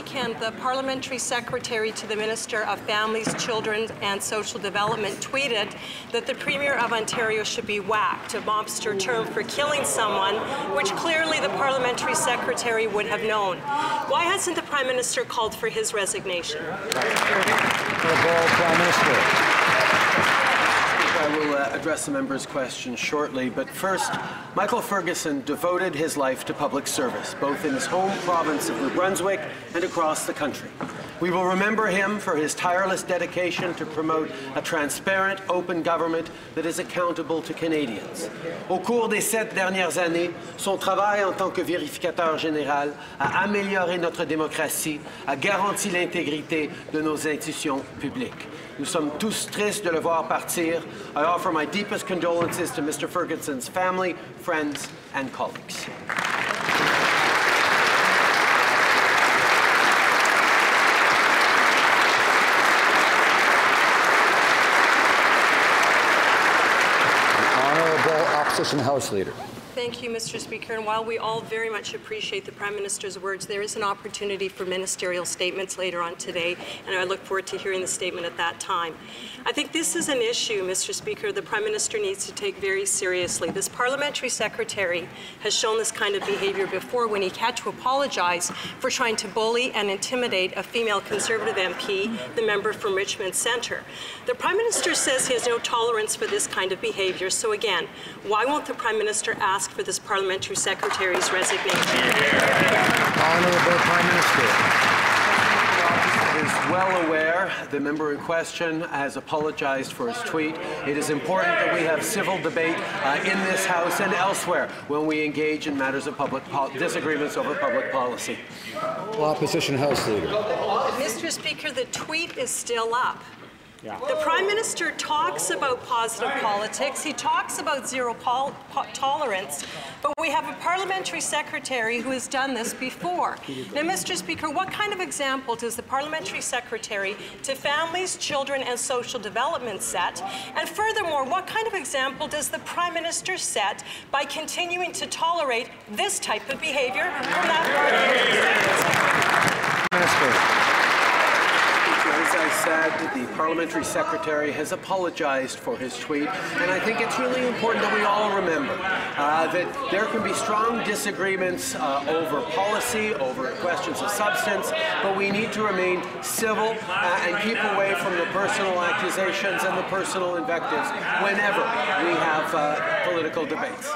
weekend, the parliamentary secretary to the Minister of Families, Children and Social Development tweeted that the Premier of Ontario should be whacked, a mobster term for killing someone, which clearly the parliamentary secretary would have known. Why hasn't the Prime Minister called for his resignation? Prime Minister. Address the member's question shortly, but first, Michael Ferguson devoted his life to public service, both in his home province of New Brunswick and across the country. We will remember him for his tireless dedication to promote a transparent, open government that is accountable to Canadians. Au cours des sept dernières années, son travail en tant que vérificateur général a amélioré notre démocratie, a garanti l'intégrité de nos institutions publiques. Nous sommes tous tristes de le voir partir. I offer my deepest condolences to Mr. Ferguson's family, friends, and colleagues. Opposition House Leader. Thank you, Mr. Speaker. And while we all very much appreciate the Prime Minister's words, there is an opportunity for ministerial statements later on today, and I look forward to hearing the statement at that time. I think this is an issue, Mr. Speaker, the Prime Minister needs to take very seriously. This parliamentary secretary has shown this kind of behavior before when he had to apologize for trying to bully and intimidate a female Conservative MP, the member from Richmond Centre. The Prime Minister says he has no tolerance for this kind of behavior, so again, why won't the Prime Minister ask for this parliamentary secretary's resignation. Honourable Prime Minister is well aware the member in question has apologized for his tweet. It is important that we have civil debate uh, in this House and elsewhere when we engage in matters of public disagreements over public policy. Opposition House Leader. Mr. Speaker, the tweet is still up. Yeah. The Prime Minister talks about positive politics, he talks about zero tolerance, but we have a parliamentary secretary who has done this before. Now, Mr. Speaker, what kind of example does the parliamentary secretary to families, children, and social development set? And furthermore, what kind of example does the Prime Minister set by continuing to tolerate this type of behavior from that parliamentary secretary? I said the parliamentary secretary has apologized for his tweet, and I think it's really important that we all remember uh, that there can be strong disagreements uh, over policy, over questions of substance, but we need to remain civil uh, and keep away from the personal accusations and the personal invectives whenever we have uh, political debates.